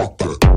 fuck that.